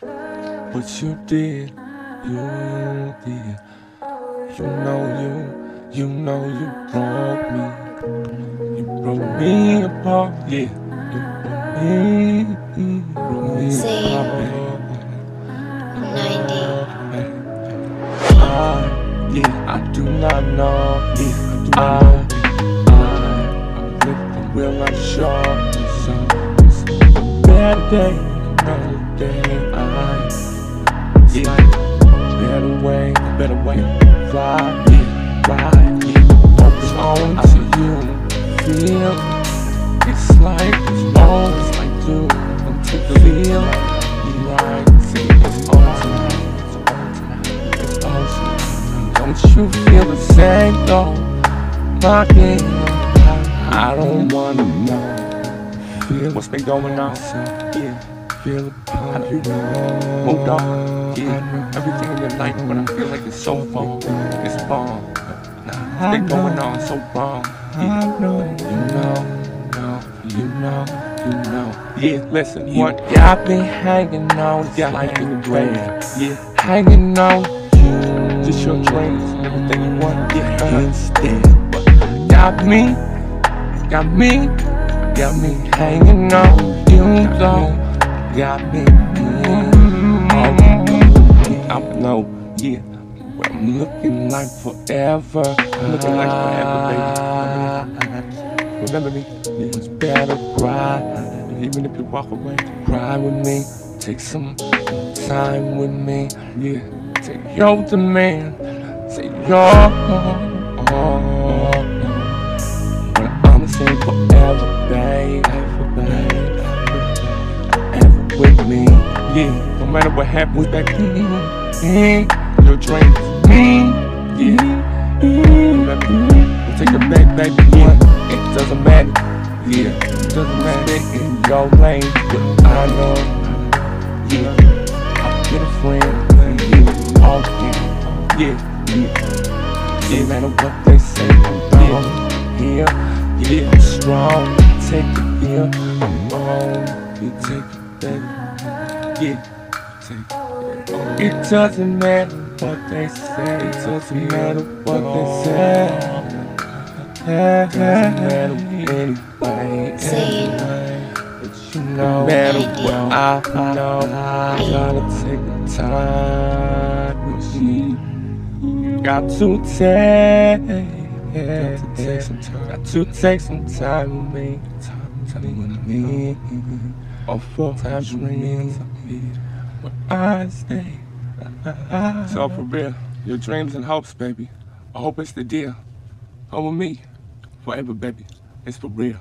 What you did, you did. You know you, you know you broke me. You broke me apart, yeah. You broke me, you broke me apart. 90. I, yeah, I do not know, yeah, I know. I, I'm lifting, will not show. So, it's a better day, another day. Better way. Ride, yeah, ride, yeah. Focus on to you, feel. It's like, it's on, it's like you, I'm to feel. You right, see, it's on tonight, it's on tonight, it's on tonight. Don't you feel the same though? Knocking, I don't wanna know. What's been going on, so yeah. Feel it, how do you know? Moved on, yeah. Everything in your life, but I feel like it's so wrong. It's wrong. Nah, it's been going on so wrong. Yeah. You know, know, you know, you know. Yeah, listen, what got me hanging on is like in the grave. Yeah, hanging on you. Just your dreams and everything you want. Yeah, instead. But got me, got me, got me hanging on you though. Got me, mm, oh, I know, yeah. I'm looking like forever. I'm looking like forever, baby. Remember me? It's better cry. Even if you walk away, cry with me. Take some time with me. Yeah. Take your demand. Say your. But I'ma say forever, babe. Ever, babe. Ever with me. Yeah. No matter what happens back then. Mm, your dreams. Mm, yeah. We'll take it back, baby. Yeah. It doesn't matter. Yeah. It doesn't matter in your lane. But I know. Yeah. I'll get a friend for you. Often. Yeah. Yeah. Yeah, no matter what they say, I'm down here. Yeah, I'm strong. Take it here. I'm on. You take it, baby. Yeah. It. It doesn't matter what they say. It doesn't matter what they say. It doesn't matter anyway. Say But you know, no matter what I know, I gotta take the time with you. Got to take, got to take some time. Got to take some time with me. Time with me. Or four times me. When I stay. So for real, your dreams and hopes, baby. I hope it's the deal. Home with me, forever, baby. It's for real.